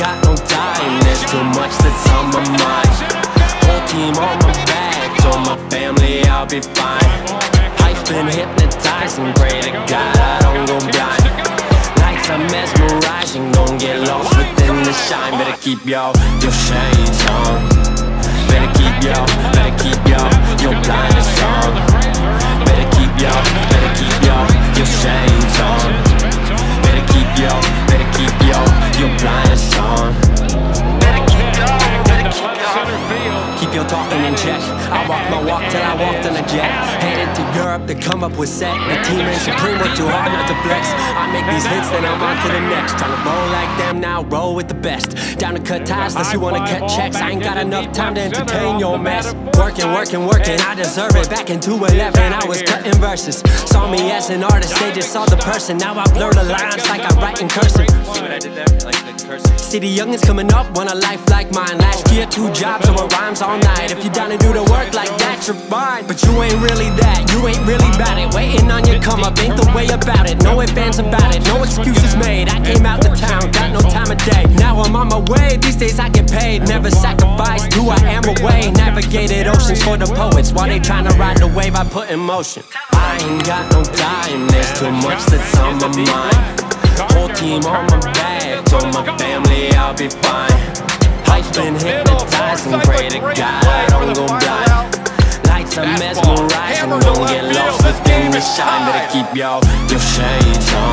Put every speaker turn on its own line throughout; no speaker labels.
got no time, there's too much that's on my mind. Whole team on my back, told my family I'll be fine. Life's been hypnotizing, pray to God I don't go blind. Lights are mesmerizing, don't get lost within the shine. Better keep your your shades on. Better keep your, better keep your your blinders on. My walk till I walked on a jet. Headed to Europe to come up with set. The team ain't supreme, work too hard not to flex. I make these hits, then I'm on to the next. Tryna roll like them now, roll with the best. Down to cut ties, unless you wanna cut checks. I ain't got enough time to entertain your mess. Working, working, working, I deserve it. Back in 211, I was cutting verses. Saw me as an artist, they just saw the person. Now I blur the lines like I write in cursive.
See what I did there? Like the cursive.
City youngins coming up, want a life like mine. Last year, two jobs, so it rhymes all night. If you down to do the work like that, you're fine. But you ain't really that, you ain't really about it. Waiting on your come up ain't the way about it. No advance about it, no excuses made. I came out the town, got no time of day. Now I'm on my way, these days I get paid. Never sacrificed who I am away. Navigated oceans for the poets while they trying to ride the wave I put in motion. I ain't got no time, there's too much that's on my mind. Whole team on my back, told my family I'll be fine. I've been hypnotizing, pray to God I don't go blind. Lights are mesmerizing, don't get lost within the shine. Better keep your your shades on.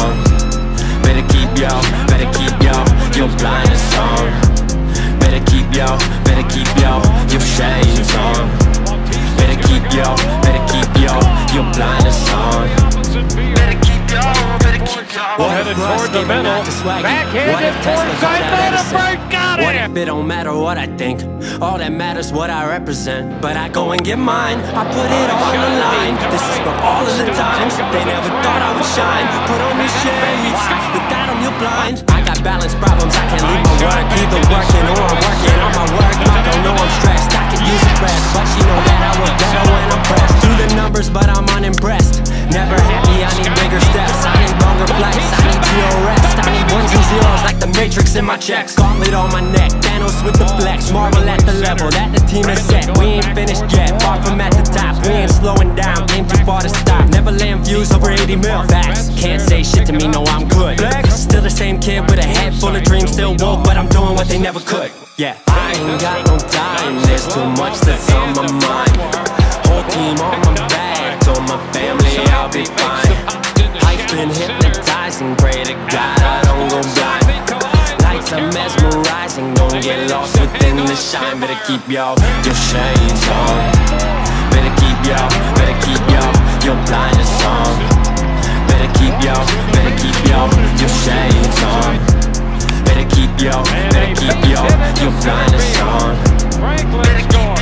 Well, headed toward the middle. Backhanded Forsythe, Manafort got
What
it.
if it don't matter what I think? All that matters what I represent. But I go and get mine. I put it all on the line. This is for all of the times they never thought I would shine. Put on these shades. Without them, you're blind. I got balance problems. I can't leave my work. Either working or I'm working matrix in my checks. Gauntlet on my neck. Thanos with the flex. Marvel at the level that the team is set. We ain't finished yet. Far from at the top. We ain't slowing down. Ain't too far to stop. Never land views over 80 mil. Facts. Can't say shit to me. No, I'm good. Still the same kid with a head full of dreams. Still woke, but I'm doing what they never could. Yeah. I ain't got no time. There's too much that's on my mind. Whole team on my back. Told my family I'll be fine. Life's been hypnotizing. Pray to God Don't get lost within the shine. Better keep your your shades on. Better keep your, better keep your your blinders on. Better keep your, better keep your your shades on. Better keep your, better keep your your blinders on.
Franklin scores.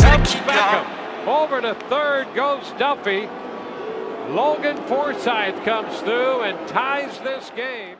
Helps Beckham. Over to third goes Duffy. Logan Forsythe comes through and ties this game.